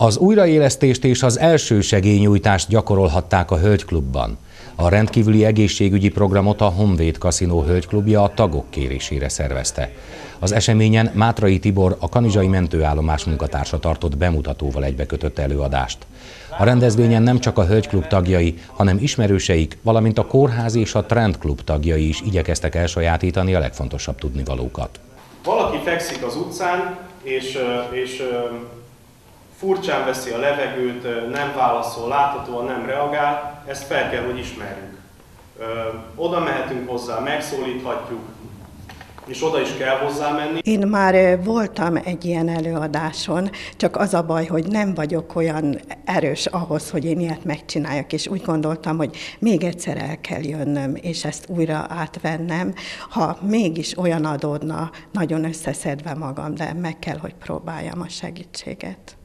Az újraélesztést és az első segélynyújtást gyakorolhatták a Hölgyklubban. A rendkívüli egészségügyi programot a Honvéd Kaszinó Hölgyklubja a tagok kérésére szervezte. Az eseményen Mátrai Tibor, a Kanizsai mentőállomás munkatársa tartott bemutatóval egybekötött előadást. A rendezvényen nem csak a Hölgyklub tagjai, hanem ismerőseik, valamint a Kórház és a Trendklub tagjai is igyekeztek elsajátítani a legfontosabb tudnivalókat. Valaki fekszik az utcán, és, és furcsán veszi a levegőt, nem válaszol, láthatóan nem reagál, ezt fel kell, hogy ismerjük. Oda mehetünk hozzá, megszólíthatjuk, és oda is kell hozzá menni. Én már voltam egy ilyen előadáson, csak az a baj, hogy nem vagyok olyan erős ahhoz, hogy én ilyet megcsináljak, és úgy gondoltam, hogy még egyszer el kell jönnöm, és ezt újra átvennem, ha mégis olyan adódna, nagyon összeszedve magam, de meg kell, hogy próbáljam a segítséget.